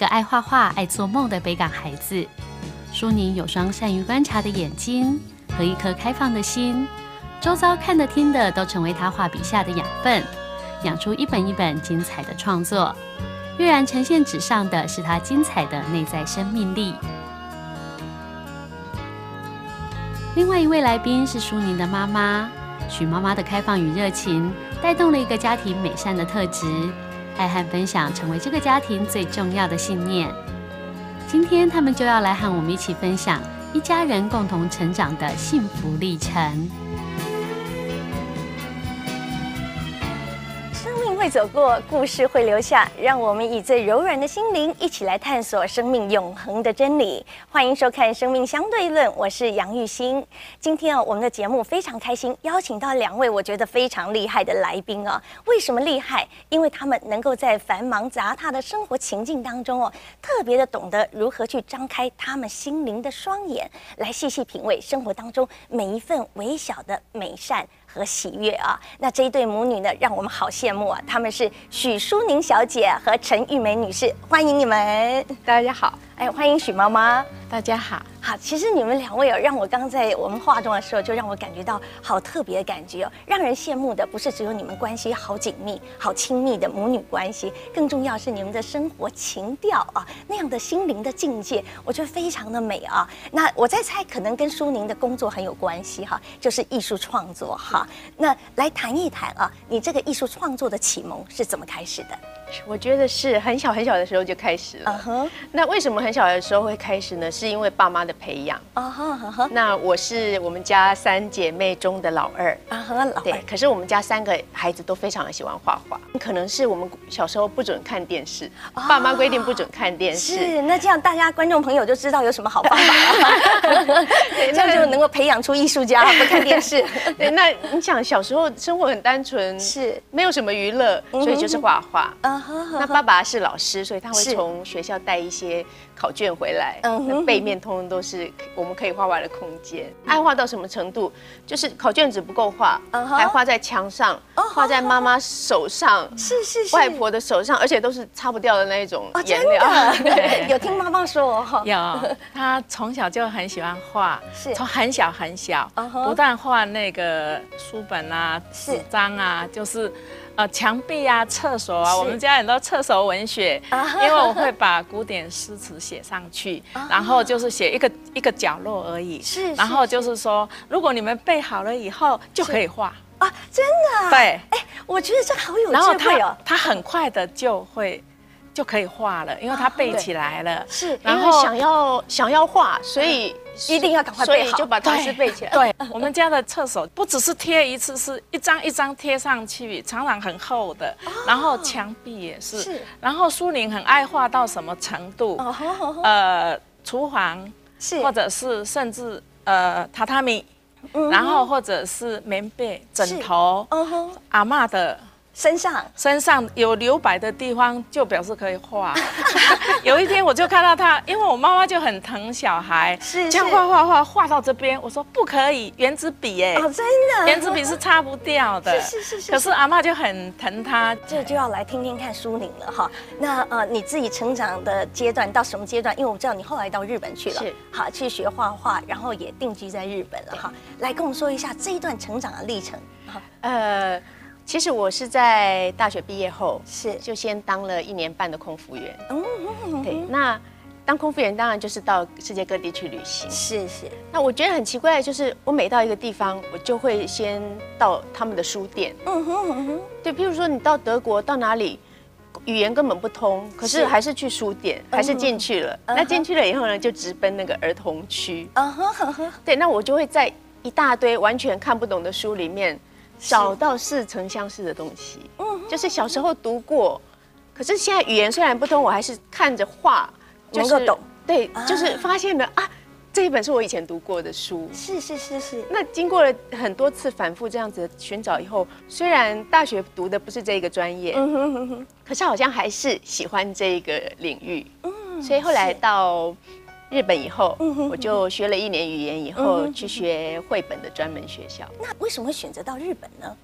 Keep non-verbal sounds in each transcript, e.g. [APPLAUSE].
一个爱画画、爱做梦的北港孩子。淑宁有双善于观察的眼睛和一颗开放的心，周遭看的听的都成为他画笔下的养分，养出一本一本精彩的创作。跃然呈现纸上的是他精彩的内在生命力。另外一位来宾是淑宁的妈妈，许妈妈的开放与热情，带动了一个家庭美善的特质。爱和分享成为这个家庭最重要的信念。今天他们就要来和我们一起分享一家人共同成长的幸福历程。会走过，故事会留下，让我们以最柔软的心灵一起来探索生命永恒的真理。欢迎收看《生命相对论》，我是杨玉欣。今天啊，我们的节目非常开心，邀请到两位我觉得非常厉害的来宾啊。为什么厉害？因为他们能够在繁忙杂沓的生活情境当中哦，特别的懂得如何去张开他们心灵的双眼，来细细品味生活当中每一份微小的美善。和喜悦啊，那这一对母女呢，让我们好羡慕啊！他们是许淑宁小姐和陈玉梅女士，欢迎你们，大家好，哎，欢迎许妈妈，大家好。好，其实你们两位哦，让我刚在我们化妆的时候，就让我感觉到好特别的感觉哦。让人羡慕的不是只有你们关系好紧密、好亲密的母女关系，更重要是你们的生活情调啊，那样的心灵的境界，我觉得非常的美啊。那我在猜，可能跟苏宁的工作很有关系哈，就是艺术创作哈。那来谈一谈啊，你这个艺术创作的启蒙是怎么开始的？我觉得是很小很小的时候就开始了。那为什么很小的时候会开始呢？是因为爸妈的培养。啊哈。那我是我们家三姐妹中的老二。啊哈，老二。对。可是我们家三个孩子都非常的喜欢画画。可能是我们小时候不准看电视，爸妈规定不准看电视。是。那这样大家观众朋友就知道有什么好方法了。[LAUGHS] [LAUGHS] 这样就能够培养出艺术家，不看电视。[LAUGHS] 对。那你想小时候生活很单纯，是没有什么娱乐，所以就是画画。那爸爸是老师，所以他会从学校带一些考卷回来，嗯，背面通通都是我们可以画画的空间。爱画到什么程度？就是考卷纸不够画，还画在墙上，画在妈妈手上，是是是，外婆的手上，而且都是擦不掉的那一种颜料。[LAUGHS] [LAUGHS] 有听妈妈说哈？有，她从小就很喜欢画，是，从很小很小，不但画那个书本啊、纸张啊，就是。呃，墙壁啊，厕所啊，我们家很多厕所文学，因为我会把古典诗词写上去，然后就是写一个一个角落而已。是，然后就是说，如果你们背好了以后，就可以画啊，真的？对，哎，我觉得这好有智慧哦。他很快的就会就可以画了，因为他背起来了。是，然后想要想要画，所以。一定要赶快背好，就把东西背起来。对，[LAUGHS] 我们家的厕所不只是贴一次，是一张一张贴上去，常常很厚的。然后墙壁也是。是。然后苏宁很爱画到什么程度？哦呃，厨房是，或者是甚至呃榻榻米，然后或者是棉被、枕头，阿妈的。身上身上有留白的地方，就表示可以画。[LAUGHS] 有一天我就看到他，因为我妈妈就很疼小孩，是这样画画画画到这边，我说不可以，圆珠笔哎，哦真的，圆珠笔是擦不掉的，[LAUGHS] 是是是是。可是阿妈就很疼他，这就要来听听看苏宁了哈。那呃你自己成长的阶段到什么阶段？因为我知道你后来到日本去了，是好去学画画，然后也定居在日本了哈。来跟我们说一下这一段成长的历程。呃。其实我是在大学毕业后，是就先当了一年半的空服员。嗯，对，那当空服员当然就是到世界各地去旅行。是是。那我觉得很奇怪就是，我每到一个地方，我就会先到他们的书店。嗯哼嗯哼。对，譬如说你到德国到哪里，语言根本不通，可是还是去书店，还是进去了。那进去了以后呢，就直奔那个儿童区。嗯哼哼。对，那我就会在一大堆完全看不懂的书里面。找到似曾相识的东西，嗯，就是小时候读过，可是现在语言虽然不通，我还是看着画能够懂。对，就是发现了啊，这一本是我以前读过的书。是是是是。那经过了很多次反复这样子寻找以后，虽然大学读的不是这个专业，嗯哼哼哼，可是好像还是喜欢这一个领域。嗯，所以后来到。日本以后，我就学了一年语言，以后去学绘本的专门学校。那为什么会选择到日本呢？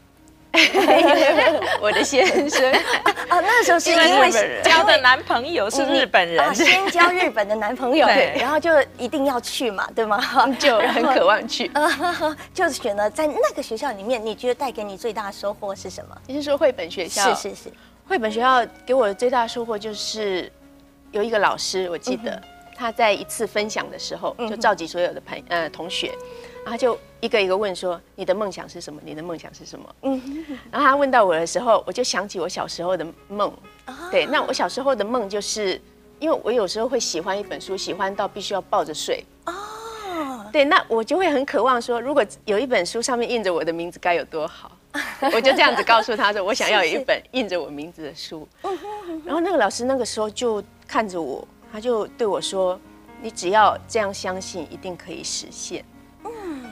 [LAUGHS] 我的先生啊，那时候是因为交的男朋友是日本人，先交日本的男朋友，然后就一定要去嘛，对吗？就很渴望去，[LAUGHS] 就选了在那个学校里面，你觉得带给你最大的收获是什么？你是说绘本学校？是是是，绘本学校给我的最大收获就是有一个老师，我记得他在一次分享的时候，就召集所有的朋呃同学。然后就一个一个问说：“你的梦想是什么？你的梦想是什么？”嗯，然后他问到我的时候，我就想起我小时候的梦。对，那我小时候的梦就是，因为我有时候会喜欢一本书，喜欢到必须要抱着睡。哦，对，那我就会很渴望说，如果有一本书上面印着我的名字，该有多好。[LAUGHS] 我就这样子告诉他说：“我想要有一本印着我名字的书。”然后那个老师那个时候就看着我，他就对我说：“你只要这样相信，一定可以实现。”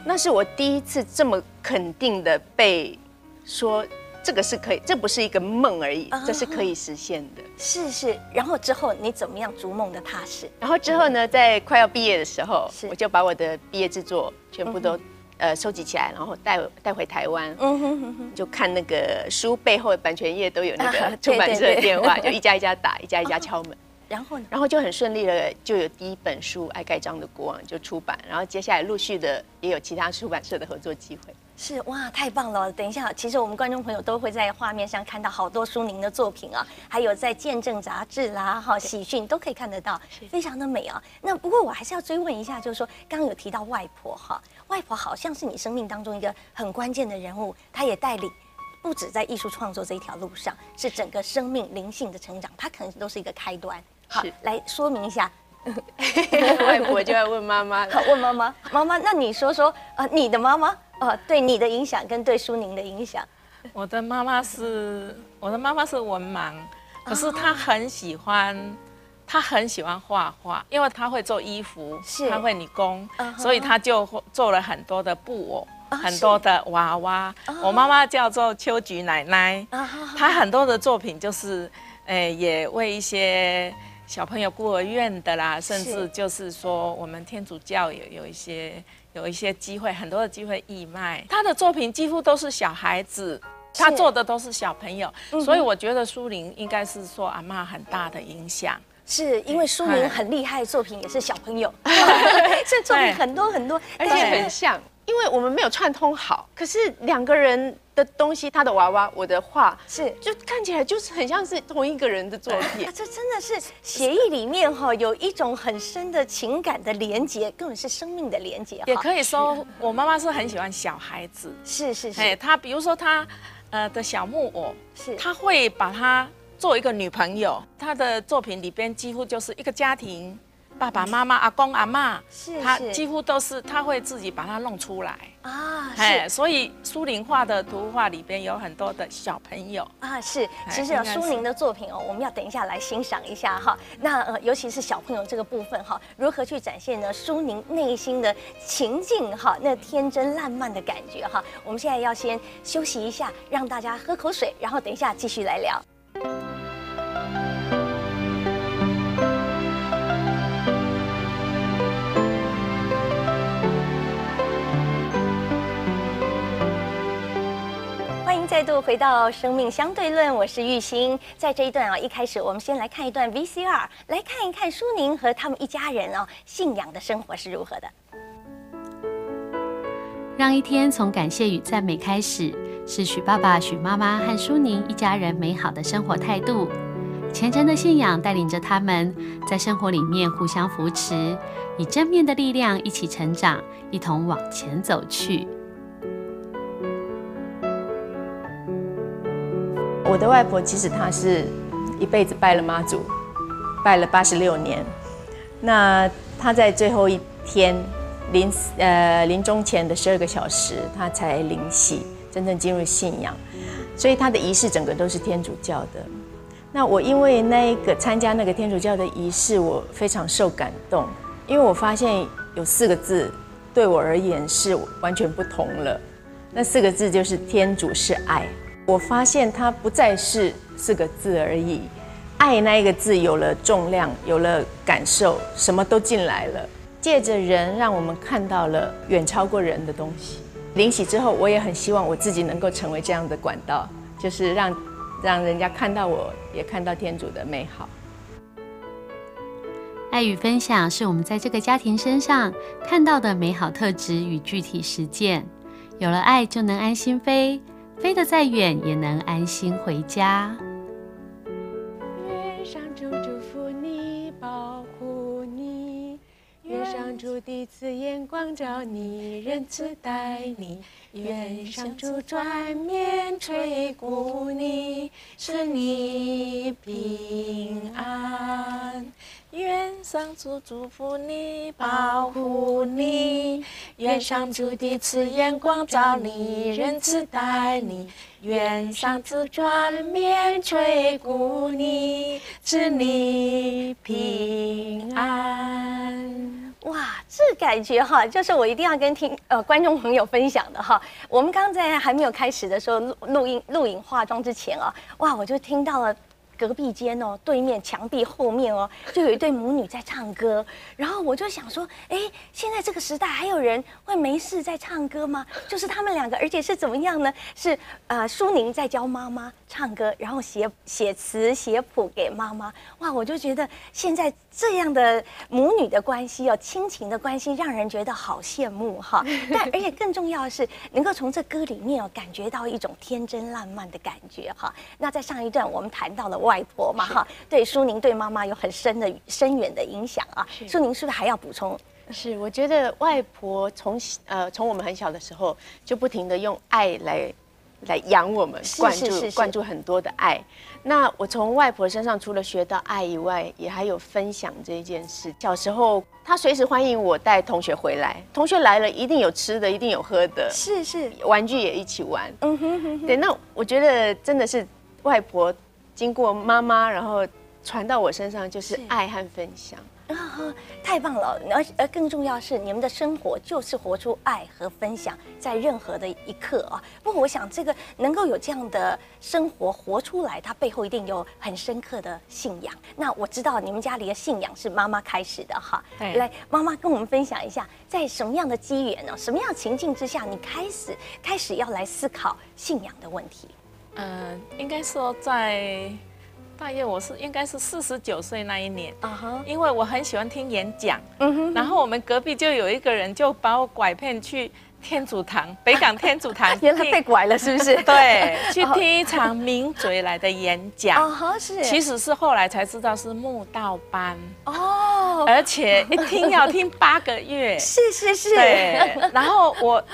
那是我第一次这么肯定的被说，这个是可以，这不是一个梦而已，这是可以实现的。是是，然后之后你怎么样逐梦的踏实？然后之后呢，在快要毕业的时候，我就把我的毕业制作全部都呃收集起来，然后带带回台湾，嗯哼哼。就看那个书背后的版权页都有那个出版社的电话，[LAUGHS] 就一家一家打，一家一家敲门。然后呢，然后就很顺利的就有第一本书《爱盖章的国王》就出版，然后接下来陆续的也有其他出版社的合作机会。是哇，太棒了！等一下，其实我们观众朋友都会在画面上看到好多书宁的作品啊，还有在《见证》杂志啦、哈喜讯都可以看得到，非常的美啊。那不过我还是要追问一下，就是说刚刚有提到外婆哈，外婆好像是你生命当中一个很关键的人物，她也带领不止在艺术创作这一条路上，是整个生命灵性的成长，它可能都是一个开端。好，来说明一下，[LAUGHS] 外婆就要问妈妈，[LAUGHS] 好，问妈妈，妈妈，那你说说啊，你的妈妈啊，对你的影响跟对苏宁的影响？我的妈妈是，我的妈妈是文盲，可是她很喜欢，她很喜欢画画，因为她会做衣服，是，她会女工，所以她就做了很多的布偶，很多的娃娃。我妈妈叫做秋菊奶奶，她很多的作品就是，诶，也为一些。小朋友孤儿院的啦，甚至就是说，我们天主教有有一些有一些机会，很多的机会义卖。他的作品几乎都是小孩子，他做的都是小朋友，所以我觉得苏玲应该是说阿妈很大的影响。是因为苏玲很厉害，作品也是小朋友，[LAUGHS] 这作品很多很多，而且很像。因为我们没有串通好，可是两个人的东西，他的娃娃，我的画，是就看起来就是很像是同一个人的作品。[LAUGHS] 这真的是协议里面哈，有一种很深的情感的连接，根本是生命的连接。也可以说，我妈妈是很喜欢小孩子。是是是，哎，她比如说她，呃的小木偶，是她会把它做一个女朋友。她的作品里边几乎就是一个家庭。爸爸妈妈、阿公阿妈，是他几乎都是他会自己把它弄出来啊，哎，所以苏宁画的图画里边有很多的小朋友啊，是，其实苏宁的作品哦，我们要等一下来欣赏一下哈。那呃，尤其是小朋友这个部分哈，如何去展现呢？苏宁内心的情境哈，那天真烂漫的感觉哈。我们现在要先休息一下，让大家喝口水，然后等一下继续来聊。再度回到生命相对论，我是玉兴。在这一段啊，一开始我们先来看一段 VCR，来看一看舒宁和他们一家人哦，信仰的生活是如何的。让一天从感谢与赞美开始，是许爸爸、许妈妈和舒宁一家人美好的生活态度。虔诚的信仰带领着他们在生活里面互相扶持，以正面的力量一起成长，一同往前走去。我的外婆其实她是一辈子拜了妈祖，拜了八十六年。那她在最后一天临呃临终前的十二个小时，她才灵洗，真正进入信仰。所以她的仪式整个都是天主教的。那我因为那一个参加那个天主教的仪式，我非常受感动，因为我发现有四个字对我而言是完全不同了。那四个字就是天主是爱。我发现它不再是四个字而已，爱那一个字有了重量，有了感受，什么都进来了。借着人，让我们看到了远超过人的东西。灵洗之后，我也很希望我自己能够成为这样的管道，就是让让人家看到我，也看到天主的美好。爱与分享是我们在这个家庭身上看到的美好特质与具体实践。有了爱，就能安心飞，飞得再远也能安心回家。上主的慈眼光照你，仁慈待你；愿上主转面垂顾你，使你平安。愿上主祝福你，保护你；愿上主的慈眼光照你，仁慈待你；愿上主转面垂顾你，使你平安。哇，这感觉哈，就是我一定要跟听呃观众朋友分享的哈。我们刚在还没有开始的时候录录音录影化妆之前啊，哇，我就听到了。隔壁间哦，对面墙壁后面哦，就有一对母女在唱歌。[LAUGHS] 然后我就想说，哎，现在这个时代还有人会没事在唱歌吗？就是他们两个，而且是怎么样呢？是呃，苏宁在教妈妈唱歌，然后写写词写谱给妈妈。哇，我就觉得现在这样的母女的关系哦，亲情的关系，让人觉得好羡慕哈。[LAUGHS] 但而且更重要的是，能够从这歌里面哦，感觉到一种天真烂漫的感觉哈。那在上一段我们谈到了。外婆嘛，哈，对舒宁对妈妈有很深的深远的影响啊。舒宁是不是还要补充？是，我觉得外婆从呃从我们很小的时候就不停的用爱来来养我们，灌注灌注很多的爱。那我从外婆身上除了学到爱以外，也还有分享这一件事。小时候她随时欢迎我带同学回来，同学来了一定有吃的，一定有喝的，是是，玩具也一起玩。嗯哼哼。对，那我觉得真的是外婆。经过妈妈，然后传到我身上，就是爱和分享啊，太棒了！而而更重要是，你们的生活就是活出爱和分享，在任何的一刻啊。不过，我想这个能够有这样的生活活出来，它背后一定有很深刻的信仰。那我知道你们家里的信仰是妈妈开始的哈。来，妈妈跟我们分享一下，在什么样的机缘呢？什么样情境之下，你开始开始要来思考信仰的问题？嗯，应该说在大约我是应该是四十九岁那一年，啊哈，因为我很喜欢听演讲，嗯哼，然后我们隔壁就有一个人就把我拐骗去天主堂，北港天主堂，[LAUGHS] 原来被拐了是不是？[LAUGHS] 对，[LAUGHS] 去听一场名嘴来的演讲，啊哈是，其实是后来才知道是慕道班。哦，而且一听要听八个月，是是是，对，然后我。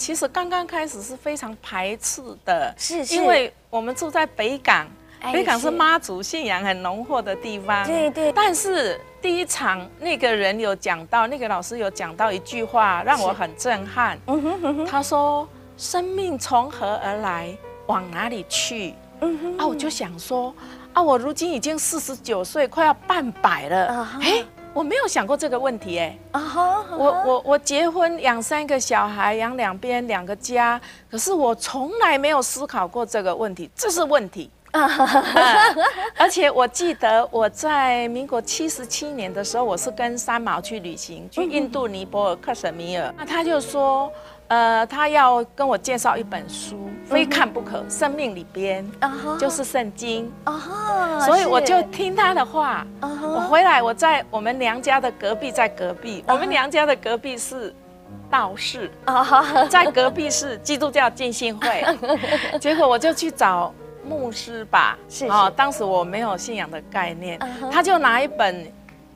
其实刚刚开始是非常排斥的，是，因为我们住在北港，北港是妈祖信仰很浓厚的地方，对对。但是第一场那个人有讲到，那个老师有讲到一句话，让我很震撼。嗯哼哼他说：“生命从何而来，往哪里去？”嗯哼。啊，我就想说，啊，我如今已经四十九岁，快要半百了，哎。我没有想过这个问题哎，啊哈，我我我结婚养三个小孩，养两边两个家，可是我从来没有思考过这个问题，这是问题。[LAUGHS] 而且我记得我在民国七十七年的时候，我是跟三毛去旅行，去印度尼泊尔克什米尔，那他就说。呃，他要跟我介绍一本书，非看不可，生命里边就是圣经，所以我就听他的话。我回来，我在我们娘家的隔壁，在隔壁，我们娘家的隔壁是道士，在隔壁是基督教浸信会。[LAUGHS] 结果我就去找牧师吧，啊，当时我没有信仰的概念，他就拿一本。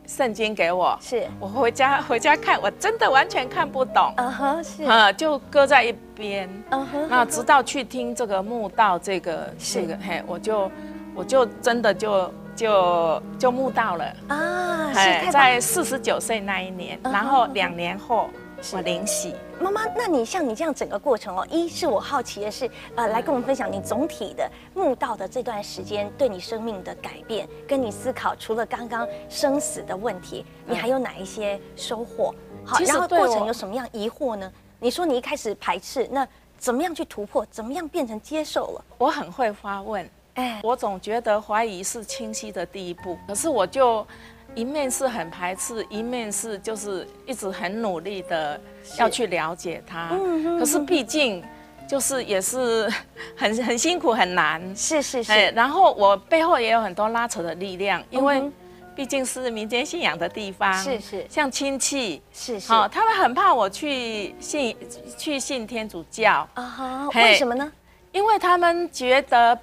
圣经给我，是。我回家回家看，我真的完全看不懂，嗯哼，是。啊，就搁在一边，嗯哼，那直到去听这个墓道，这个这个嘿，我就我就真的就就就墓道了。啊，是在四十九岁那一年，然后两年后。我灵洗妈妈，那你像你这样整个过程哦，一是我好奇的是，呃，来跟我们分享你总体的墓道的这段时间对你生命的改变，跟你思考除了刚刚生死的问题，你还有哪一些收获？好，然后过程有什么样疑惑呢？你说你一开始排斥，那怎么样去突破？怎么样变成接受了？我很会发问，哎，我总觉得怀疑是清晰的第一步，可是我就。一面是很排斥，一面是就是一直很努力的要去了解他。嗯可是毕竟就是也是很很辛苦很难。是是是。然后我背后也有很多拉扯的力量，因为。毕竟是民间信仰的地方，是是，像亲戚是是，好，他们很怕我去信去信天主教啊哈，为什么呢？因为他们觉得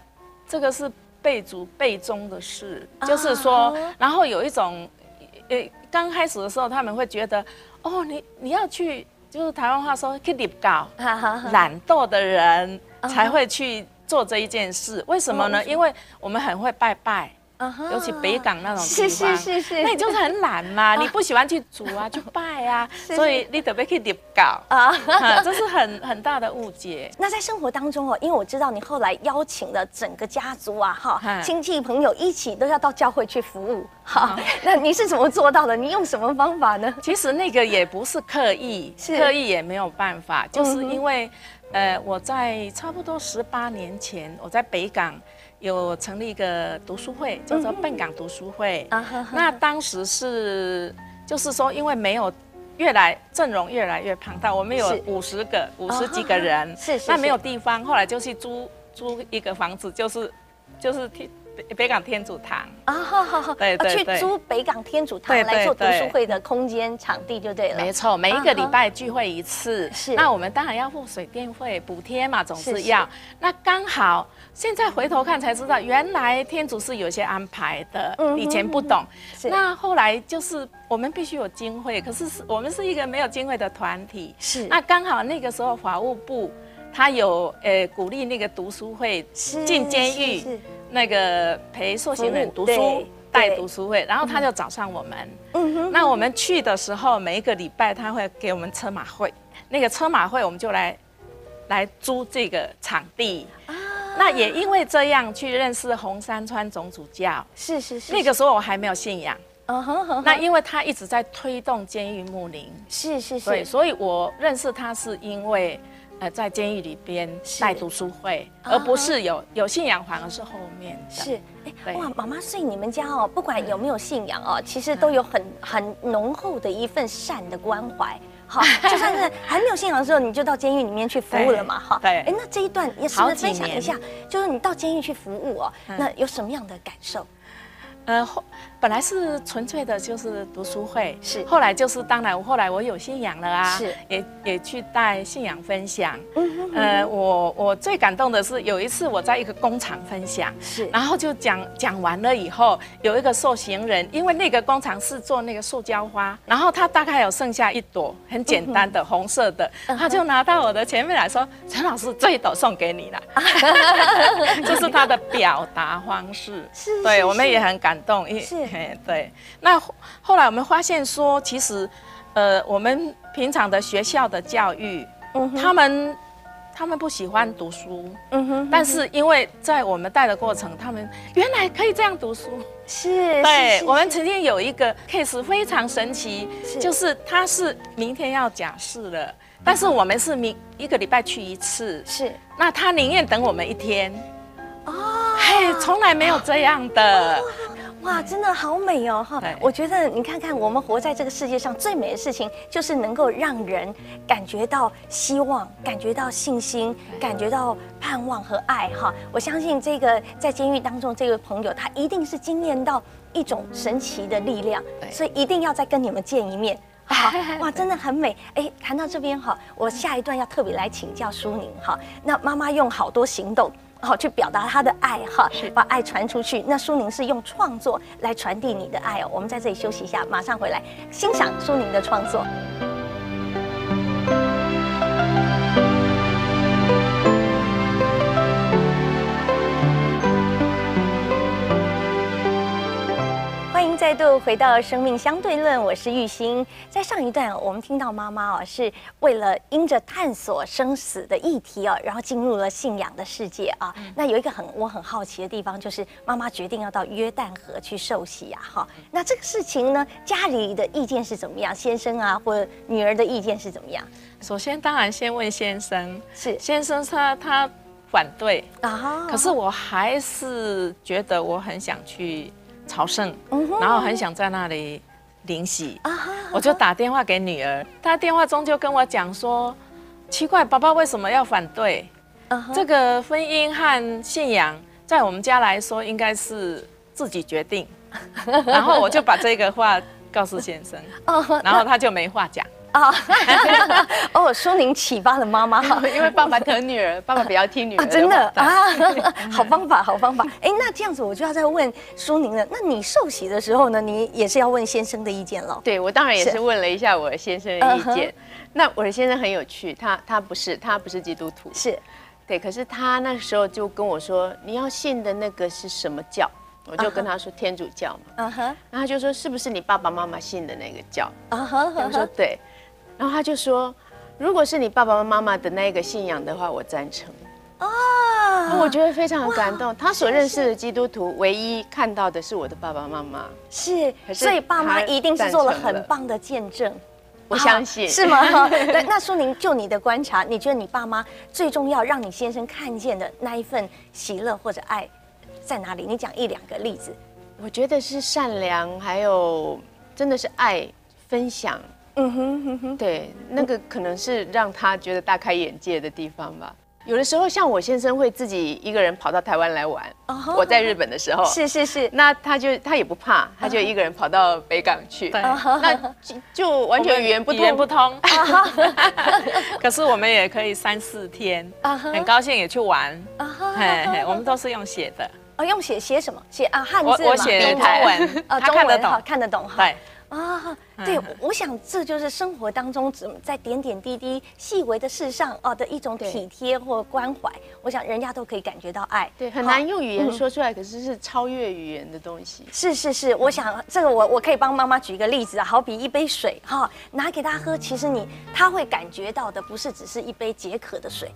这个是背祖背宗的事，就是说，然后有一种，呃，刚开始的时候他们会觉得，哦，你你要去，就是台湾话说去立搞，懒惰的人才会去做这一件事，为什么呢？因为我们很会拜拜。尤其北港那种地方，是是是是，那你就是很懒嘛，你不喜欢去煮啊，[LAUGHS] 去拜啊，所以你特别可以点搞啊，这是很很大的误解。那在生活当中哦，因为我知道你后来邀请了整个家族啊，哈，亲戚朋友一起都要到教会去服务，好，那你是怎么做到的？你用什么方法呢？其实那个也不是刻意，刻意也没有办法，就是因为，呃，我在差不多十八年前，我在北港。有成立一个读书会，叫做笨港读书会。那当时是，就是说，因为没有越来阵容越来越庞大，我们有五十个、五十几个人，是是，那没有地方，后来就去租租一个房子，就是就是天。北港天主堂。啊，好好好，对对对，去租北港天主堂来做读书会的空间场地就对了。没错，每一个礼拜聚会一次，是。那我们当然要付水电费补贴嘛，总是。要。那刚好现在回头看才知道，原来天主是有些安排的，以前不懂。那后来就是我们必须有经费，可是是我们是一个没有经费的团体。是。那刚好那个时候法务部他有呃鼓励那个读书会进监狱。那个陪受刑人读书带读书会，然后他就找上我们。嗯哼。那我们去的时候，每一个礼拜他会给我们车马会，那个车马会我们就来来租这个场地。啊。那也因为这样去认识红山川总主教。是是是。那个时候我还没有信仰。嗯哼。那因为他一直在推动监狱牧灵。是是是。对，所以我认识他是因为。呃，在监狱里边带读书会，而不是有有信仰，反而是后面的。是，哎，哇，妈妈，所以你们家哦，不管有没有信仰哦，其实都有很很浓厚的一份善的关怀。好，就算是还没有信仰的时候，你就到监狱里面去服务了嘛，哈。对。哎，那这一段也是分享一下，就是你到监狱去服务哦，那有什么样的感受？呃，后本来是纯粹的，就是读书会，是。后来就是，当然我后来我有信仰了啊，是。也也去带信仰分享。嗯哼。呃，我我最感动的是有一次我在一个工厂分享，是。然后就讲讲完了以后，有一个受刑人，因为那个工厂是做那个塑胶花，然后他大概有剩下一朵很简单的红色的，他就拿到我的前面来说：“陈老师，这一朵送给你了。[LAUGHS] ”这是他的表达方式。是。对我们也很感。感动，是，对。那后来我们发现说，其实，呃，我们平常的学校的教育，他们他们不喜欢读书，嗯哼。但是因为在我们带的过程，他们原来可以这样读书，是。对，我们曾经有一个 case 非常神奇，就是他是明天要假释了，但是我们是明一个礼拜去一次，是。那他宁愿等我们一天，哦，嘿，从来没有这样的。哇，真的好美哦！哈，我觉得你看看，我们活在这个世界上最美的事情，就是能够让人感觉到希望，感觉到信心，感觉到盼望和爱。哈，我相信这个在监狱当中这位朋友，他一定是惊艳到一种神奇的力量，所以一定要再跟你们见一面。好，[LAUGHS] 哇，真的很美。哎，谈到这边哈，我下一段要特别来请教舒宁哈。那妈妈用好多行动。好，去表达他的爱哈，把爱传出去。那苏宁是用创作来传递你的爱哦。我们在这里休息一下，马上回来欣赏苏宁的创作。再度回到《生命相对论》，我是玉兴。在上一段，我们听到妈妈哦，是为了因着探索生死的议题哦，然后进入了信仰的世界啊。那有一个很我很好奇的地方，就是妈妈决定要到约旦河去受洗啊。哈，那这个事情呢，家里的意见是怎么样？先生啊，或者女儿的意见是怎么样？首先，当然先问先生，是先生他他反对啊，可是我还是觉得我很想去。朝圣，然后很想在那里灵洗，我就打电话给女儿，她电话中就跟我讲说，奇怪，爸爸为什么要反对？这个婚姻和信仰，在我们家来说，应该是自己决定。[LAUGHS] 然后我就把这个话告诉先生，然后他就没话讲。啊，[LAUGHS] 哦，说您启发了妈妈，[LAUGHS] 因为爸爸疼女儿，爸爸比较听女儿。真的啊，[LAUGHS] 好方法，好方法。哎，那这样子我就要再问舒宁了。那你受洗的时候呢，你也是要问先生的意见了？对，我当然也是问了一下我先生的意见。那我的先生很有趣，他他不是他不是基督徒，是。对，可是他那时候就跟我说：“你要信的那个是什么教？”我就跟他说：“天主教嘛。”嗯哼，然后他就说：“是不是你爸爸妈妈信的那个教？”嗯哼，我说：“对。”然后他就说：“如果是你爸爸妈妈的那个信仰的话，我赞成。”啊，我觉得非常感动。他所认识的基督徒，唯一看到的是我的爸爸妈妈。是，所以爸妈一定是做了很棒的见证。我相信是吗？那 [LAUGHS] 那说明就你的观察，你觉得你爸妈最重要让你先生看见的那一份喜乐或者爱在哪里？你讲一两个例子。我觉得是善良，还有真的是爱分享。嗯哼哼哼，对，那个可能是让他觉得大开眼界的地方吧。有的时候，像我先生会自己一个人跑到台湾来玩。我在日本的时候，是是是，那他就他也不怕，他就一个人跑到北港去。对那就完全语言不通不通。[LAUGHS] 可是我们也可以三四天，很高兴也去玩。嘿嘿，我们都是用写的。哦，用写写什么？写啊汉字我写中文，他看得懂，看得懂。对。啊，对，我想这就是生活当中怎么在点点滴滴、细微的事上哦的一种体贴或关怀。我想人家都可以感觉到爱。对，很难用语言说出来，可是是超越语言的东西。是是是，我想这个我我可以帮妈妈举一个例子啊，好比一杯水哈，拿给她喝，其实你她会感觉到的不是只是一杯解渴的水。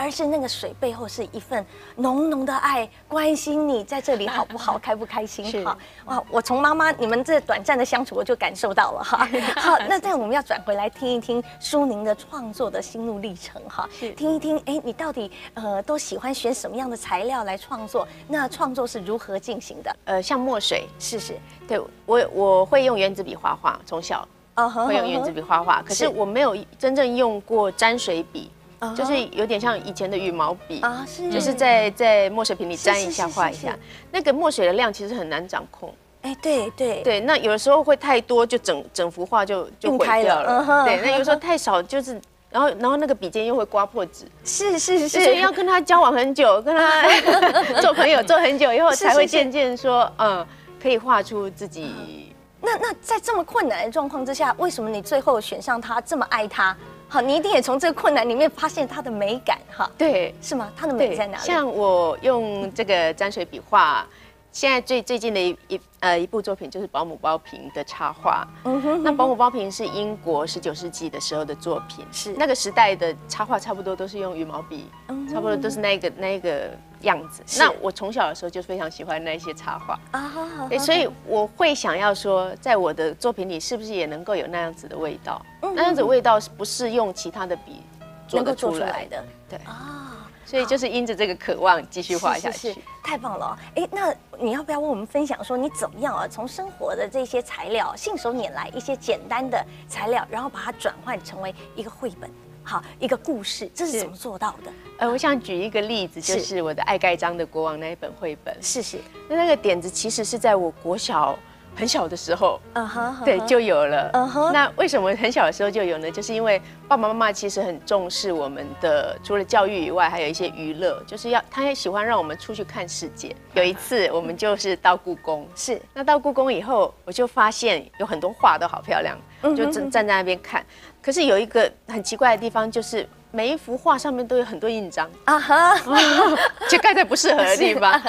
而是那个水背后是一份浓浓的爱，关心你在这里好不好，开不开心哈？哇，我从妈妈你们这短暂的相处，我就感受到了哈。[LAUGHS] 好，那这样我们要转回来听一听舒宁的创作的心路历程哈，听一听，哎，你到底呃都喜欢选什么样的材料来创作？那创作是如何进行的？呃，像墨水，是是，对我我会用圆珠笔画画，从小 [LAUGHS] 会用圆珠笔画画，可是我没有真正用过沾水笔。就是有点像以前的羽毛笔啊，是，就是在在墨水瓶里沾一下画一下，那个墨水的量其实很难掌控。哎，对对对，那有的时候会太多，就整整幅画就就毁掉了。对，那有时候 [LAUGHS] 太少，就是然后然后那个笔尖又会刮破纸。是是是，所以要跟他交往很久，跟他 [LAUGHS] 做朋友做很久以后，才会渐渐说，嗯，可以画出自己。那那在这么困难的状况之下，为什么你最后选上他，这么爱他？好，你一定也从这个困难里面发现它的美感，哈，对，是吗？它的美在哪里？像我用这个沾水笔画，现在最最近的一一呃一部作品就是保姆包瓶的插画。嗯哼，那保姆包瓶是英国十九世纪的时候的作品，是。那个时代的插画，差不多都是用羽毛笔，差不多都是那个那个。样子，那我从小的时候就非常喜欢那些插画。啊，所以我会想要说，在我的作品里是不是也能够有那样子的味道？那样子味道是不是用其他的笔做得出来的？对。啊，所以就是因着这个渴望继续画下去，太棒了！哎，那你要不要为我们分享说你怎么样啊？从生活的这些材料信手拈来一些简单的材料，然后把它转换成为一个绘本。好，一个故事，这是怎么做到的？呃，我想举一个例子，就是我的《爱盖章的国王》那一本绘本。是是，那那个点子其实是在我国小。很小的时候，嗯哼，对，就有了。嗯哼，那为什么很小的时候就有呢？就是因为爸爸妈妈其实很重视我们的，除了教育以外，还有一些娱乐，就是要他也喜欢让我们出去看世界。有一次，我们就是到故宫，是那到故宫以后，我就发现有很多画都好漂亮，就站站在那边看。可是有一个很奇怪的地方，就是。每一幅画上面都有很多印章 [LAUGHS] 啊哈，[LAUGHS] 就盖在不适合的地方，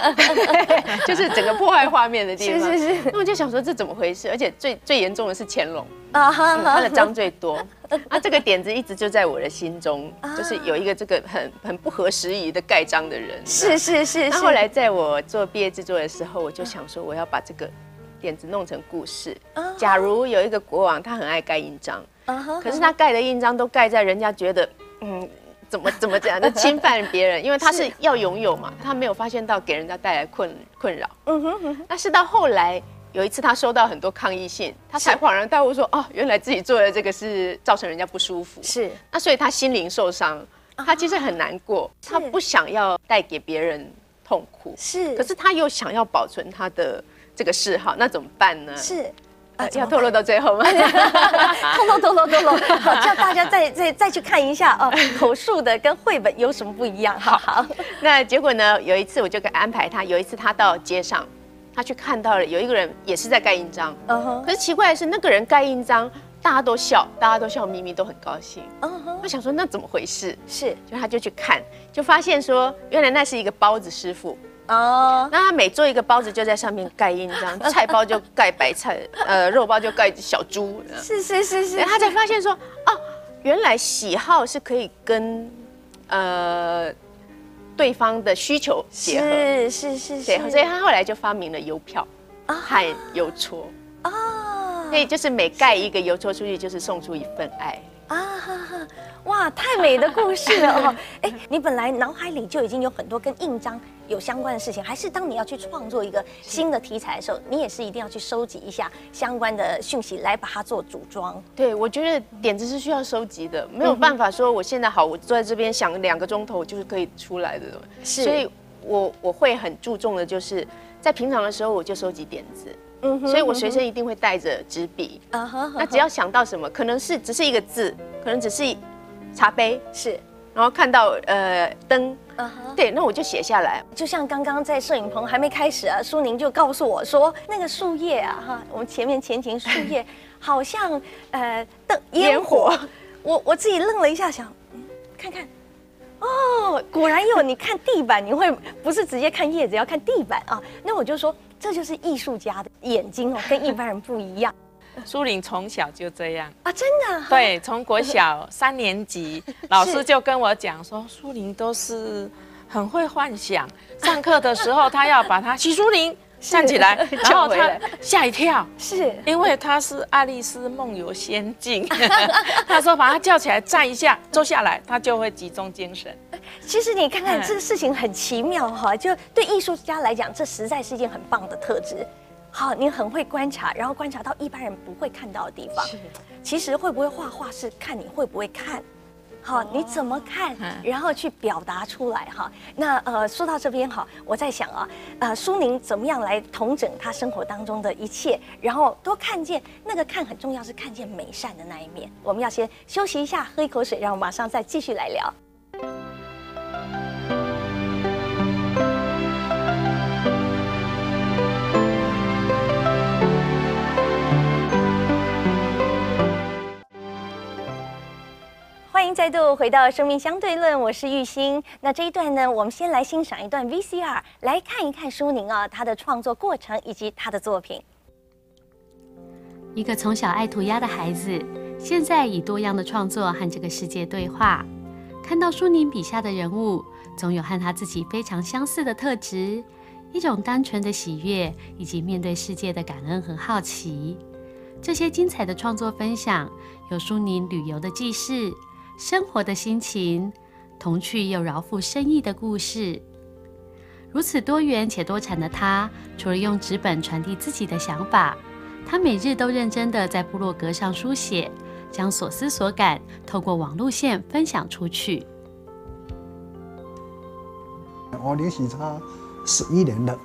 [LAUGHS] 就是整个破坏画面的地方。是是是。那我就想说这怎么回事？而且最最严重的是乾隆啊哈，他的章最多。啊，这个点子一直就在我的心中，就是有一个这个很很不合时宜的盖章的人。是是是。那后来在我做毕业制作的时候，我就想说我要把这个点子弄成故事。假如有一个国王，他很爱盖印章，可是他盖的印章都盖在人家觉得。嗯，怎么怎么这样的侵犯别人，因为他是要拥有嘛，他没有发现到给人家带来困困扰。嗯哼哼。但是到后来有一次，他收到很多抗议信，他才恍然大悟说：“哦，原来自己做的这个是造成人家不舒服。”是。那所以他心灵受伤，他其实很难过，他不想要带给别人痛苦。是。可是他又想要保存他的这个嗜好，那怎么办呢？是。要透露到最后吗？透露透露透露，[LAUGHS] 好，叫大家再再再去看一下哦。[LAUGHS] 口述的跟绘本有什么不一样？好好。那结果呢？有一次我就给安排他，有一次他到街上，他去看到了有一个人也是在盖印章。嗯哼。可是奇怪的是，那个人盖印章，大家都笑，大家都笑眯眯，都很高兴。嗯哼。我想说，那怎么回事？是，就他就去看，就发现说，原来那是一个包子师傅。哦，那他每做一个包子，就在上面盖印章，[LAUGHS] 菜包就盖白菜，呃，肉包就盖小猪。是是是是，他才发现说，哦，原来喜好是可以跟呃对方的需求结合，是是是是，所以他后来就发明了邮票啊。和邮戳。啊，所以就是每盖一个邮戳出去，就是送出一份爱啊哈哈。哇，太美的故事了哦！[LAUGHS] 哎，你本来脑海里就已经有很多跟印章有相关的事情，还是当你要去创作一个新的题材的时候，你也是一定要去收集一下相关的讯息来把它做组装。对，我觉得点子是需要收集的，没有办法说我现在好，我坐在这边想两个钟头就是可以出来的。是，所以我我会很注重的就是在平常的时候我就收集点子，嗯，所以我随身一定会带着纸笔，那只要想到什么，可能是只是一个字，可能只是。茶杯是，然后看到呃灯，对，那我就写下来。就像刚刚在摄影棚还没开始啊，苏宁就告诉我说，那个树叶啊，哈，我们前面前庭树叶 [LAUGHS] 好像呃灯烟火。我我自己愣了一下，想，看看，哦，果然有。你看地板，你会不是直接看叶子，要看地板啊？那我就说，这就是艺术家的眼睛哦，[LAUGHS] 跟一般人不一样。苏玲从小就这样啊，真的？对，从国小 [LAUGHS] 三年级，老师就跟我讲说，苏玲都是很会幻想。上课的时候，他要把他 [LAUGHS] 许淑玲站起来，[LAUGHS] 然后他吓一跳，是。因为他是《爱丽丝梦游仙境》，[LAUGHS] 他说把他叫起来站一下，坐下来，他就会集中精神。其实你看看这个事情很奇妙哈，就对艺术家来讲，这实在是一件很棒的特质。好，你很会观察，然后观察到一般人不会看到的地方。其实会不会画画是看你会不会看，好，你怎么看，然后去表达出来哈。那呃，说到这边哈，我在想啊，呃，苏宁怎么样来统整他生活当中的一切，然后多看见那个看很重要，是看见美善的那一面。我们要先休息一下，喝一口水，然后马上再继续来聊。欢迎再度回到《生命相对论》，我是玉兴。那这一段呢，我们先来欣赏一段 VCR，来看一看舒宁啊他的创作过程以及他的作品。一个从小爱涂鸦的孩子，现在以多样的创作和这个世界对话。看到舒宁笔下的人物，总有和他自己非常相似的特质，一种单纯的喜悦，以及面对世界的感恩和好奇。这些精彩的创作分享，有舒宁旅游的记事。生活的心情，童趣又饶富深意的故事，如此多元且多产的他，除了用纸本传递自己的想法，他每日都认真的在部落格上书写，将所思所感透过网路线分享出去。我联系他十一年了，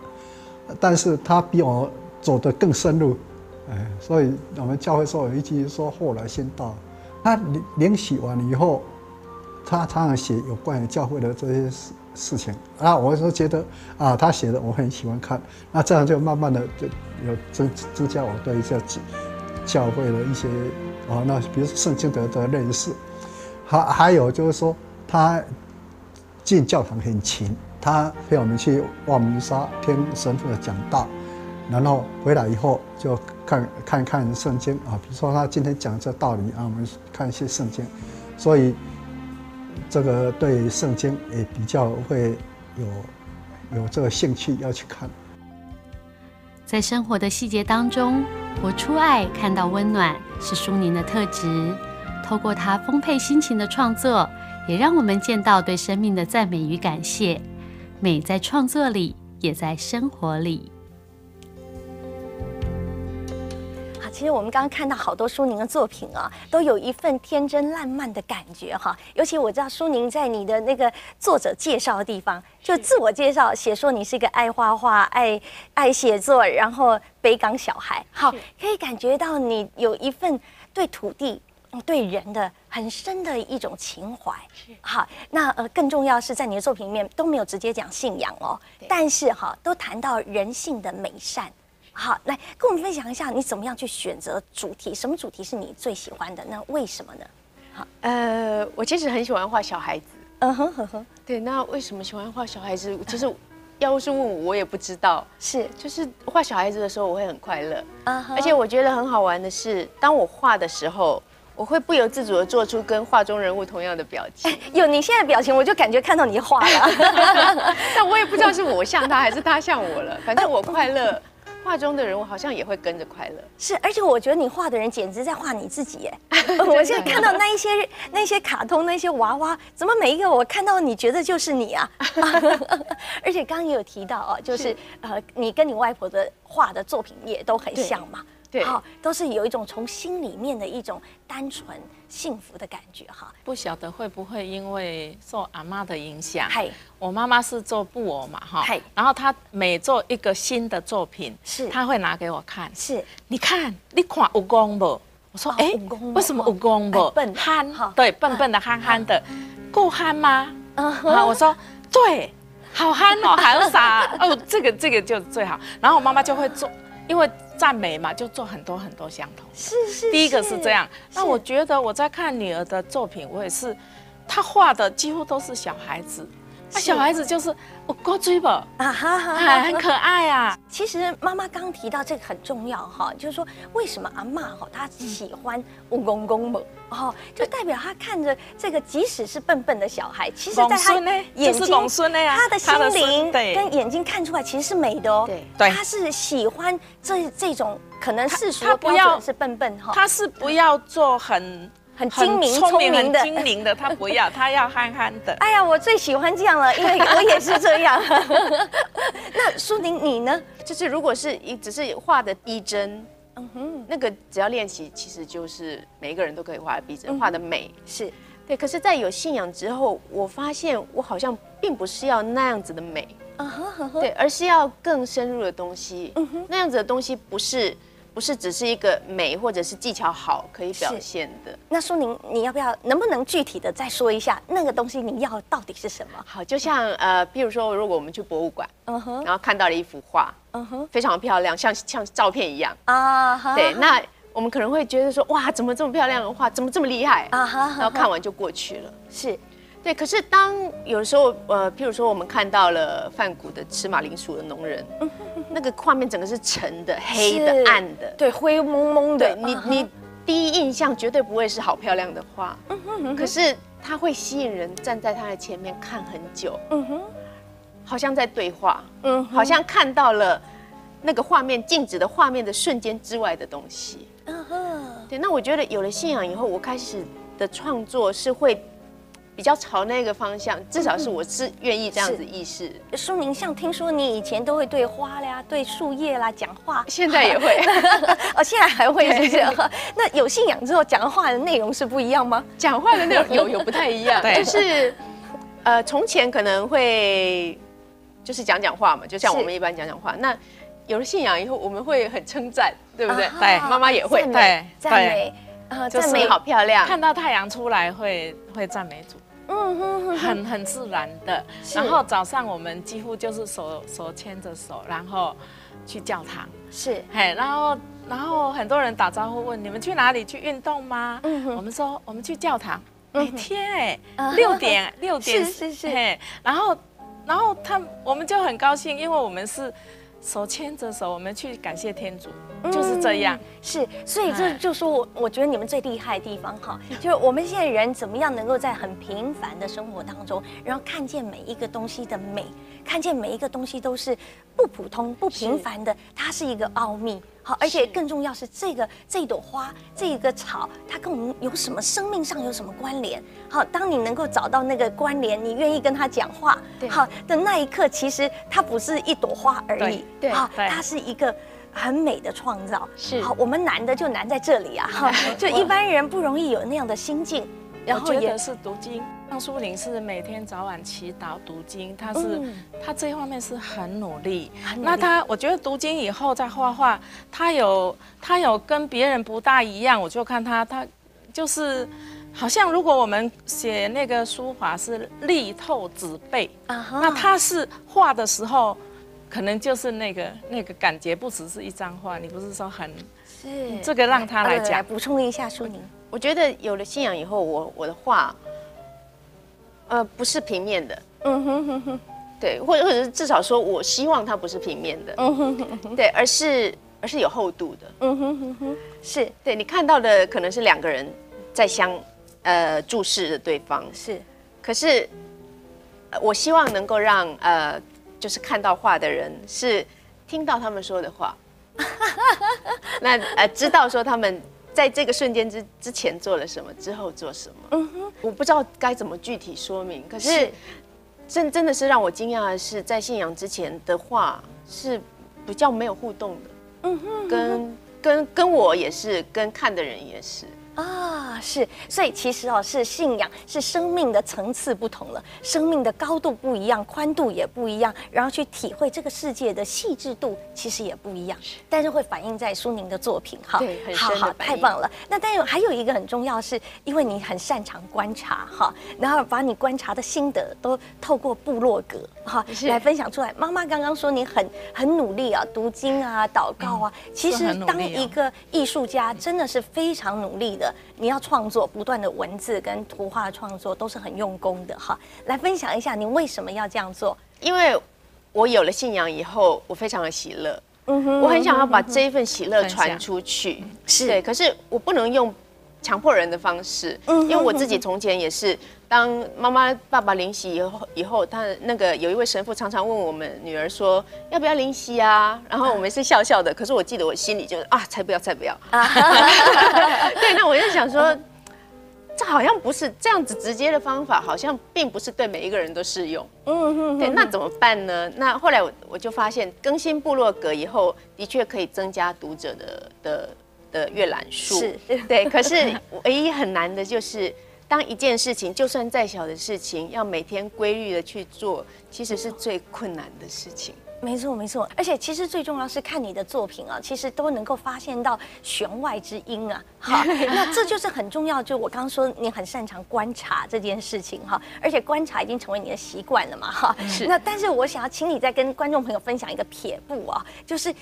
但是他比我走得更深入，哎，所以我们教会说有一句说后来先到。他领领洗完了以后，他常常写有关于教会的这些事事情啊，我就觉得啊，他写的我很喜欢看，那这样就慢慢的就有增增加我对这教教会的一些啊，那比如说圣经的的认识，还还有就是说他进教堂很勤，他陪我们去望弥撒听神父的讲道，然后回来以后就。看看看圣经啊，比如说他今天讲这道理啊，我们看一些圣经，所以这个对圣经也比较会有有这个兴趣要去看。在生活的细节当中，活出爱，看到温暖，是舒宁的特质。透过他丰沛心情的创作，也让我们见到对生命的赞美与感谢。美在创作里，也在生活里。其实我们刚刚看到好多舒宁的作品啊，都有一份天真烂漫的感觉哈。尤其我知道舒宁在你的那个作者介绍的地方，就自我介绍写说你是一个爱画画、爱爱写作，然后北港小孩。好，可以感觉到你有一份对土地、对人的很深的一种情怀。好，那呃更重要是在你的作品里面都没有直接讲信仰哦，但是哈都谈到人性的美善。好，来跟我们分享一下，你怎么样去选择主题？什么主题是你最喜欢的？那为什么呢？好，呃，我其实很喜欢画小孩子。嗯哼哼哼。对，那为什么喜欢画小孩子？其实要是问我，我也不知道。[LAUGHS] 是，就是画小孩子的时候，我会很快乐。啊而且我觉得很好玩的是，当我画的时候，我会不由自主的做出跟画中人物同样的表情。[LAUGHS] 有你现在表情，我就感觉看到你画了。[LAUGHS] 但我也不知道是我像他，还是他像我了。反正我快乐。画中的人物好像也会跟着快乐，是，而且我觉得你画的人简直在画你自己耶！[LAUGHS] 我现在看到那一些那些卡通那些娃娃，怎么每一个我看到你觉得就是你啊？[LAUGHS] 而且刚刚也有提到啊，就是呃，你跟你外婆的画的作品也都很像嘛。好，都是有一种从心里面的一种单纯幸福的感觉哈。不晓得会不会因为受阿妈的影响？嗨，我妈妈是做布偶嘛哈。嗨，然后她每做一个新的作品，是她会拿给我看。是，你看，你看有功不？我说，哎，为什么有功不？笨憨，对，笨笨的憨憨的，够憨吗？嗯，我说，对，好憨哦，好傻哦，这个这个就最好。然后我妈妈就会做，因为。赞美嘛，就做很多很多相同。是是，第一个是这样。那我觉得我在看女儿的作品，我也是，她画的几乎都是小孩子。那小孩子就是我过追吧，啊哈哈，很可爱啊。其实妈妈刚提到这个很重要哈，就是说为什么阿妈哈她喜欢吴公公母，哦，就代表她看着这个即使是笨笨的小孩，其实在他眼睛，他的心灵跟眼睛看出来其实是美的哦。对，他是喜欢这这种可能世俗的标准是笨笨哈，他是不要做很。很精明、聪明的，精明的，[LAUGHS] 他不要，他要憨憨的。哎呀，我最喜欢这样了，因为我也是这样。[LAUGHS] 那苏宁，你呢？就是如果是一只是画的逼真，嗯哼，那个只要练习，其实就是每一个人都可以画的逼真，画的美是对。可是，在有信仰之后，我发现我好像并不是要那样子的美，嗯哼，对，而是要更深入的东西。嗯哼，那样子的东西不是。不是只是一个美或者是技巧好可以表现的。那苏宁，你要不要能不能具体的再说一下那个东西你要到底是什么？好，就像呃，比如说如果我们去博物馆，嗯哼，然后看到了一幅画，嗯哼，非常漂亮，像像照片一样啊，对，那我们可能会觉得说，哇，怎么这么漂亮的画，怎么这么厉害啊？哈，然后看完就过去了，是。对，可是当有时候，呃，譬如说我们看到了范谷的吃马铃薯的农人，那个画面整个是沉的、黑的、暗的，对，灰蒙蒙的。你你第一印象绝对不会是好漂亮的画，可是它会吸引人站在它的前面看很久，嗯哼，好像在对话，嗯，好像看到了那个画面静止的画面的瞬间之外的东西，嗯哼，对。那我觉得有了信仰以后，我开始的创作是会。比较朝那个方向，至少是我是愿意这样子意识。苏宁，像听说你以前都会对花啦、对树叶啦讲话，现在也会，[LAUGHS] 哦，现在还会是这样。[LAUGHS] 那有信仰之后，讲话的内容是不一样吗？讲话的内容 [LAUGHS] 有有不太一样，就是呃，从前可能会就是讲讲话嘛，就像我们一般讲讲话。那有了信仰以后，我们会很称赞，对不对？对，妈妈也会对赞美，呃，赞美好漂亮，看到太阳出来会会赞美主。嗯哼，很很自然的。然后早上我们几乎就是手手牵着手，然后去教堂。是，嘿，然后然后很多人打招呼问你们去哪里去运动吗？嗯哼，我们说我们去教堂。每天哎，六点六点是是是。嘿，然后然后他我们就很高兴，因为我们是手牵着手，我们去感谢天主。就是这样。是，所以这就说我我觉得你们最厉害的地方哈，就是我们现在人怎么样能够在很平凡的生活当中，然后看见每一个东西的美，看见每一个东西都是不普通、不平凡的，它是一个奥秘。好，而且更重要是这个这朵花，这一个草，它跟我们有什么生命上有什么关联？好，当你能够找到那个关联，你愿意跟他讲话，好的那一刻，其实它不是一朵花而已，对，好，它是一个很美的创造。是，好，我们难的就难在这里啊，哈，[LAUGHS] 就一般人不容易有那样的心境。然后也是读经，张淑玲是每天早晚祈祷读经，她是她这方面是很努力。那她我觉得读经以后再画画，她有她有跟别人不大一样。我就看她，她就是好像如果我们写那个书法是力透纸背，那他是画的时候，可能就是那个那个感觉不只是一张画。你不是说很是这个让他来讲补充一下，淑宁。我觉得有了信仰以后，我我的画，呃，不是平面的，嗯哼哼哼，对，或者或者是至少说我希望它不是平面的，嗯哼哼哼，对，而是而是有厚度的，嗯哼哼哼，是对你看到的可能是两个人在相呃注视着对方，是，可是我希望能够让呃就是看到画的人是听到他们说的话，[LAUGHS] 那呃知道说他们。在这个瞬间之之前做了什么，之后做什么？嗯哼，我不知道该怎么具体说明。可是，真真的是让我惊讶的是，在信仰之前的话是比较没有互动的。嗯哼，跟跟跟我也是，跟看的人也是。啊，是，所以其实哦，是信仰，是生命的层次不同了，生命的高度不一样，宽度也不一样，然后去体会这个世界的细致度，其实也不一样，但是会反映在苏宁的作品哈。对，好好，太棒了。那但是还有一个很重要，是因为你很擅长观察哈，然后把你观察的心得都透过部落格哈来分享出来。妈妈刚刚说你很很努力啊，读经啊，祷告啊，其实当一个艺术家真的是非常努力的。你要创作，不断的文字跟图画创作都是很用功的哈。来分享一下，你为什么要这样做？因为我有了信仰以后，我非常的喜乐。嗯哼，我很想要把这一份喜乐传出去。是对，可是我不能用。强迫人的方式，因为我自己从前也是，当妈妈爸爸临洗以后，以后他那个有一位神父常常问我们女儿说要不要临洗啊，然后我们是笑笑的，可是我记得我心里就是啊，才不要，才不要。[LAUGHS] 对，那我就想说，这好像不是这样子直接的方法，好像并不是对每一个人都适用。嗯对，那怎么办呢？那后来我我就发现，更新部落格以后，的确可以增加读者的的。的阅览数是 [LAUGHS] 对，可是唯一很难的就是，当一件事情，就算再小的事情，要每天规律的去做，其实是最困难的事情。没错，没错。而且其实最重要是看你的作品啊，其实都能够发现到弦外之音啊。好，[LAUGHS] 那这就是很重要。就我刚刚说，你很擅长观察这件事情哈，而且观察已经成为你的习惯了嘛哈。是。那但是我想要请你再跟观众朋友分享一个撇步啊，就是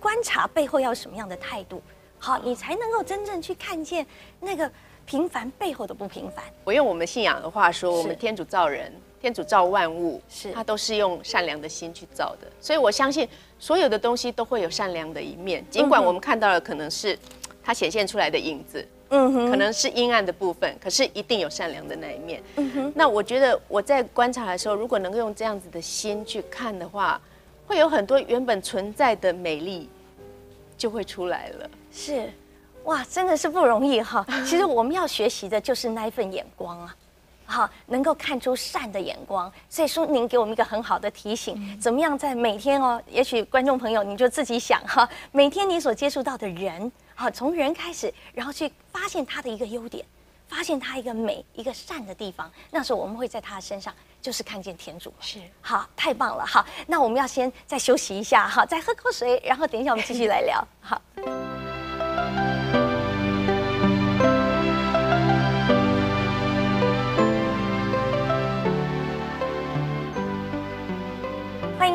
观察背后要什么样的态度。好，你才能够真正去看见那个平凡背后的不平凡。我用我们信仰的话说，我们天主造人，天主造万物，是他都是用善良的心去造的。所以我相信所有的东西都会有善良的一面，尽管我们看到的可能是它显现出来的影子，嗯哼，可能是阴暗的部分，可是一定有善良的那一面。嗯哼，那我觉得我在观察的时候，如果能够用这样子的心去看的话，会有很多原本存在的美丽就会出来了。是，哇，真的是不容易哈。其实我们要学习的就是那一份眼光啊，好，能够看出善的眼光。所以说，您给我们一个很好的提醒，怎么样在每天哦，也许观众朋友你就自己想哈，每天你所接触到的人，好，从人开始，然后去发现他的一个优点，发现他一个美、一个善的地方。那时候我们会在他身上就是看见天主。是，好，太棒了。好，那我们要先再休息一下哈，再喝口水，然后等一下我们继续来聊。好。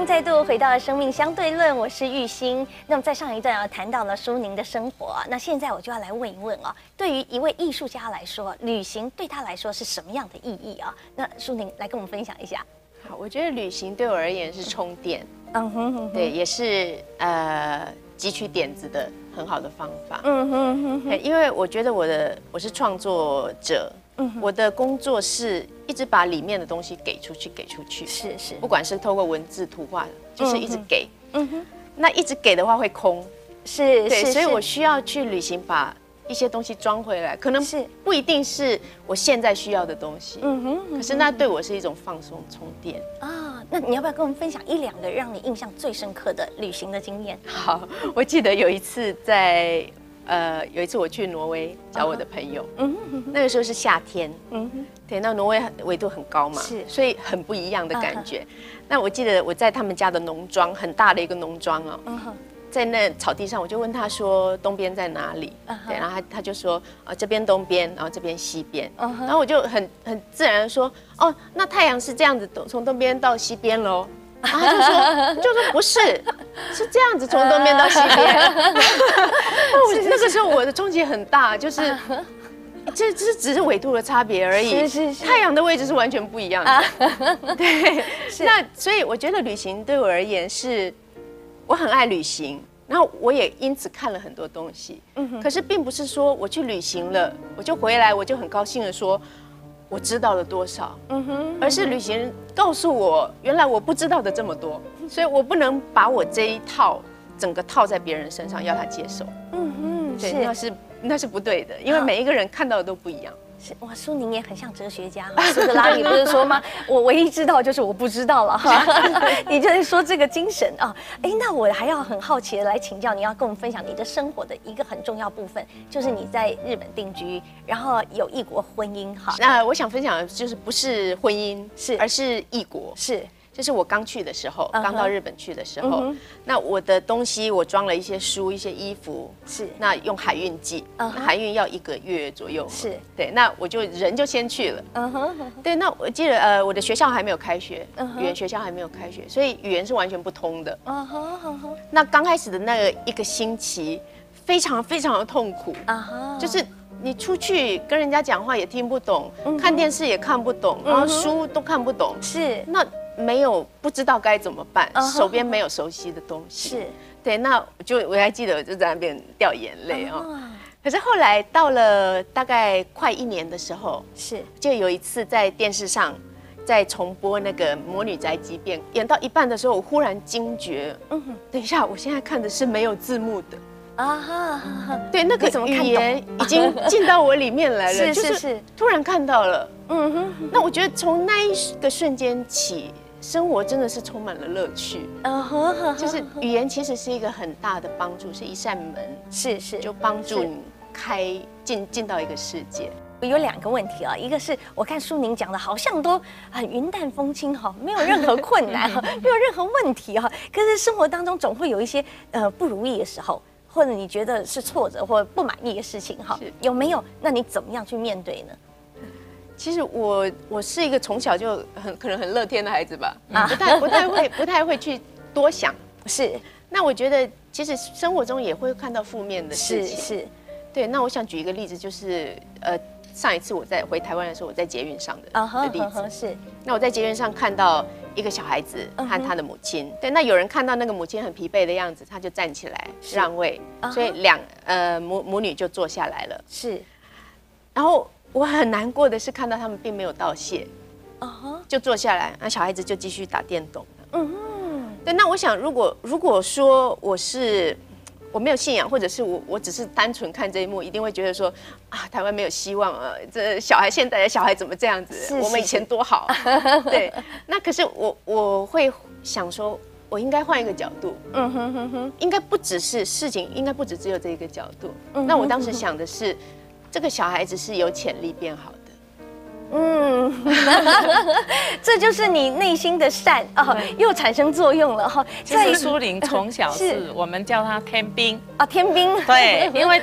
再度回到了《生命相对论》，我是玉兴。那么在上一段啊，谈到了苏宁的生活，那现在我就要来问一问啊，对于一位艺术家来说，旅行对他来说是什么样的意义啊？那苏宁来跟我们分享一下。好，我觉得旅行对我而言是充电，嗯哼，对，也是呃汲取点子的。很好的方法。嗯哼哼，因为我觉得我的我是创作者，嗯，我的工作是一直把里面的东西给出去，给出去。是是，不管是透过文字、图画，就是一直给。嗯哼，那一直给的话会空。是，对，所以我需要去旅行，把一些东西装回来，可能是不一定是我现在需要的东西。嗯哼，可是那对我是一种放松、充电啊。那你要不要跟我们分享一两个让你印象最深刻的旅行的经验？好，我记得有一次在呃，有一次我去挪威找我的朋友，嗯哼，那个时候是夏天，嗯哼，对，那挪威纬度很高嘛，是，所以很不一样的感觉。那我记得我在他们家的农庄，很大的一个农庄哦。在那草地上，我就问他说：“东边在哪里？”对，然后他他就说：“啊，这边东边，然后这边西边。”然后我就很很自然的说：“哦，那太阳是这样子，从东边到西边喽。”然后他就说：“ [LAUGHS] 就说不是，是这样子，从东边到西边。[LAUGHS] ”那个时候我的冲击很大，就是 [LAUGHS] 这这只是纬度的差别而已，是是太阳的位置是完全不一样的。对，那所以我觉得旅行对我而言是。我很爱旅行，然后我也因此看了很多东西。可是并不是说我去旅行了，我就回来，我就很高兴的说，我知道了多少。嗯哼。而是旅行告诉我，原来我不知道的这么多，所以我不能把我这一套整个套在别人身上，要他接受。嗯哼。对，那是那是不对的，因为每一个人看到的都不一样。是哇，苏宁也很像哲学家。苏格拉底不是说吗？我唯一知道就是我不知道了哈。[LAUGHS] 你就是说这个精神啊？哎，那我还要很好奇的来请教，你要跟我们分享你的生活的一个很重要部分，就是你在日本定居，然后有异国婚姻哈。那我想分享的就是不是婚姻，是而是异国是。就是我刚去的时候，刚到日本去的时候，那我的东西我装了一些书、一些衣服，是。那用海运寄，海运要一个月左右，是。对，那我就人就先去了，嗯哼，对，那我记得呃，我的学校还没有开学，语言学校还没有开学，所以语言是完全不通的，嗯哼，那刚开始的那个一个星期，非常非常的痛苦，啊哈，就是你出去跟人家讲话也听不懂，看电视也看不懂，然后书都看不懂，是。那。没有不知道该怎么办，手边没有熟悉的东西，是。对，那就我还记得我就在那边掉眼泪哦。可是后来到了大概快一年的时候，是。就有一次在电视上在重播那个《魔女宅急便》，演到一半的时候，我忽然惊觉，嗯，等一下，我现在看的是没有字幕的。啊哈，对，那个语言 [LAUGHS] 已经进到我里面来了，是是是，突然看到了，嗯哼，那我觉得从那一个瞬间起。生活真的是充满了乐趣，嗯哼，就是语言其实是一个很大的帮助，是一扇门，是是，就帮助你开进进到一个世界。我有两个问题啊，一个是我看书宁讲的，好像都很云淡风轻哈，没有任何困难哈，[LAUGHS] 没有任何问题哈。可是生活当中总会有一些呃不如意的时候，或者你觉得是挫折或不满意的事情哈，有没有？那你怎么样去面对呢？其实我我是一个从小就很可能很乐天的孩子吧，啊，不太不太会 [LAUGHS] 不太会去多想，是。那我觉得其实生活中也会看到负面的事情，是。对，那我想举一个例子，就是呃上一次我在回台湾的时候，我在捷运上的的例子。是。那我在捷运上看到一个小孩子和他的母亲，对，那有人看到那个母亲很疲惫的样子，他就站起来让位，所以两呃母母女就坐下来了，是。然后。我很难过的是看到他们并没有道谢，啊就坐下来，那小孩子就继续打电动。嗯对，那我想，如果如果说我是我没有信仰，或者是我我只是单纯看这一幕，一定会觉得说啊，台湾没有希望啊，这小孩现在的小孩怎么这样子？我们以前多好。[LAUGHS] 对，那可是我我会想说，我应该换一个角度。嗯哼哼哼，应该不只是事情，应该不只只有这一个角度。那我当时想的是。这个小孩子是有潜力变好的，嗯，[LAUGHS] 这就是你内心的善哦，又产生作用了哈。在苏林从小 [LAUGHS] 是我们叫他天兵啊，天兵对，因为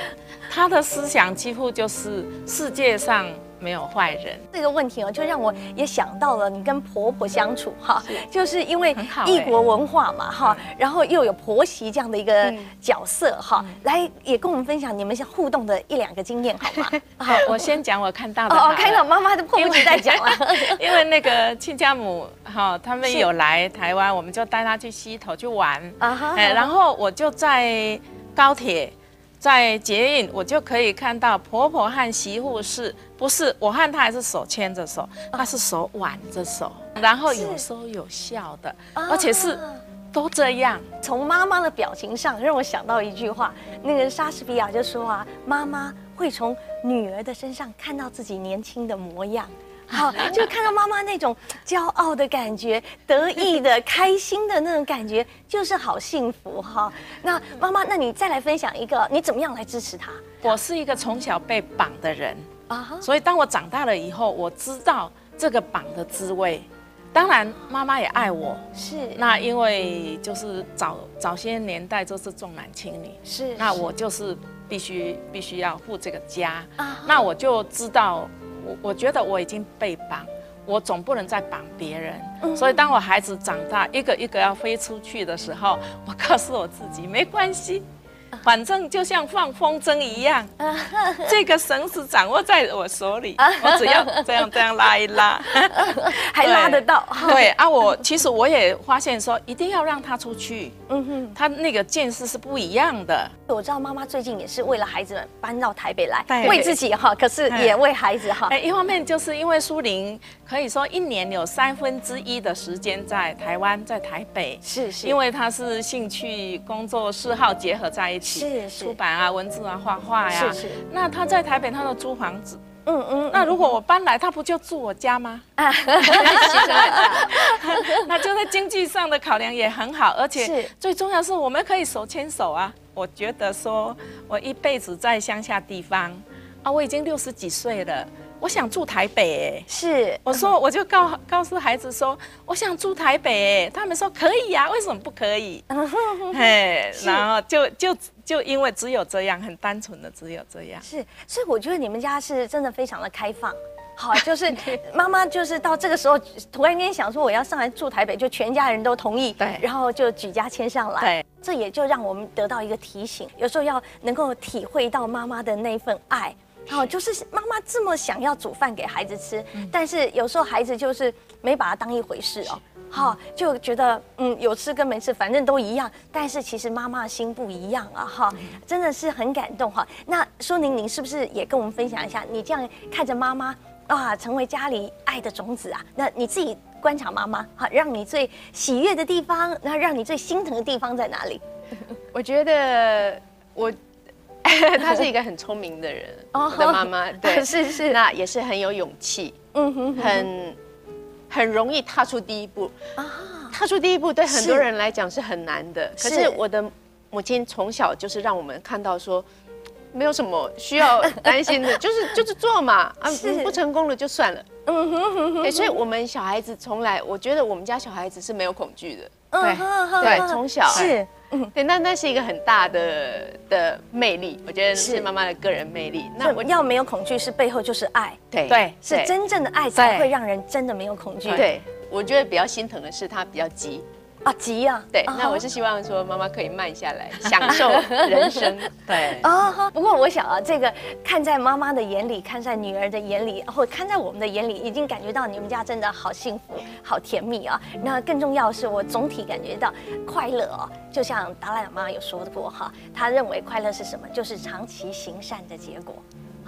他的思想几乎就是世界上。没有坏人。这个问题哦，就让我也想到了你跟婆婆相处哈，就是因为异国文化嘛哈，然后又有婆媳这样的一个角色哈，来也跟我们分享你们互动的一两个经验好吗？[LAUGHS] 好，我先讲我看到的。[LAUGHS] 哦，看到妈妈的迫不及待讲了，[LAUGHS] 因为那个亲家母哈，他们有来台湾，我们就带他去溪头去玩。啊哈，然后我就在高铁。在捷运，我就可以看到婆婆和媳妇是不是？我和她还是手牵着手，她是手挽着手，然后有说有笑的，而且是都这样。从妈妈的表情上，让我想到一句话，那个莎士比亚就说啊，妈妈会从女儿的身上看到自己年轻的模样。好，就看到妈妈那种骄傲的感觉、得意的、开心的那种感觉，就是好幸福哈。那妈妈，那你再来分享一个，你怎么样来支持他？我是一个从小被绑的人啊，所以当我长大了以后，我知道这个绑的滋味。当然，妈妈也爱我，是。那因为就是早早些年代就是重男轻女，是。那我就是必须必须要护这个家啊，那我就知道。我我觉得我已经被绑，我总不能再绑别人。所以当我孩子长大，一个一个要飞出去的时候，我告诉我自己没关系。反正就像放风筝一样，[LAUGHS] 这个绳子掌握在我手里，[LAUGHS] 我只要这样这样拉一拉，[LAUGHS] 还拉得到。对啊，我其实我也发现说，一定要让他出去。嗯哼，他那个见识是不一样的。我知道妈妈最近也是为了孩子们搬到台北来，为自己哈，可是也为孩子哈。哎，一方面就是因为苏玲可以说一年有三分之一的时间在台湾，在台北，是是，因为他是兴趣、工作嗜好结合在一起。是是出版啊，文字啊，画画呀。是是。那他在台北，他都租房子。嗯嗯。那如果我搬来，他不就住我家吗？啊。[LAUGHS] 那就在经济上的考量也很好，而且最重要是我们可以手牵手啊。我觉得说，我一辈子在乡下地方啊，我已经六十几岁了。我想住台北，是。我说我就告告诉孩子说，我想住台北，他们说可以呀，为什么不可以？[LAUGHS] 嘿，然后就就就因为只有这样，很单纯的只有这样。是，所以我觉得你们家是真的非常的开放，好，[LAUGHS] 就是妈妈就是到这个时候突然间想说我要上来住台北，就全家人都同意，对，然后就举家迁上来，对，这也就让我们得到一个提醒，有时候要能够体会到妈妈的那份爱。好，就是妈妈这么想要煮饭给孩子吃，但是有时候孩子就是没把它当一回事哦。好，就觉得嗯有吃跟没吃反正都一样，但是其实妈妈心不一样啊哈，真的是很感动哈。那苏宁，您是不是也跟我们分享一下，你这样看着妈妈啊，成为家里爱的种子啊？那你自己观察妈妈，好，让你最喜悦的地方，那让你最心疼的地方在哪里？[LAUGHS] 我觉得我。[LAUGHS] 她是一个很聪明的人，我的妈妈，[LAUGHS] 对，是是，那也是很有勇气，嗯哼，很很容易踏出第一步。啊，踏出第一步对很多人来讲是很难的，可是我的母亲从小就是让我们看到说，没有什么需要担心的，[LAUGHS] 就是就是做嘛，啊，不成功了就算了，嗯哼哼哼，所以我们小孩子从来，我觉得我们家小孩子是没有恐惧的，对对，从小。是。嗯，对，那那是一个很大的的魅力，我觉得是妈妈的个人魅力。那我要没有恐惧，是背后就是爱，对对，是真正的爱才会让人真的没有恐惧。对，我觉得比较心疼的是他比较急。啊，急啊！对，那我是希望说妈妈可以慢下来，[LAUGHS] 享受人生。[LAUGHS] 对啊，不过我想啊，这个看在妈妈的眼里，看在女儿的眼里，或看在我们的眼里，已经感觉到你们家真的好幸福、好甜蜜啊。那更重要的是，我总体感觉到快乐哦。就像达赖喇嘛有说过哈，他认为快乐是什么？就是长期行善的结果。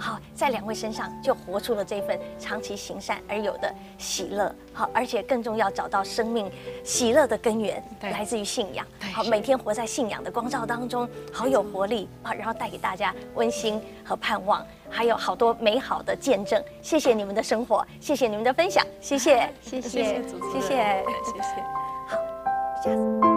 好，在两位身上就活出了这份长期行善而有的喜乐。好，而且更重要，找到生命喜乐的根源，来自于信仰。好，每天活在信仰的光照当中，好有活力啊！然后带给大家温馨和盼望，还有好多美好的见证。谢谢你们的生活，谢谢你们的分享，谢谢，谢谢，谢谢，谢谢，谢谢。好，下次。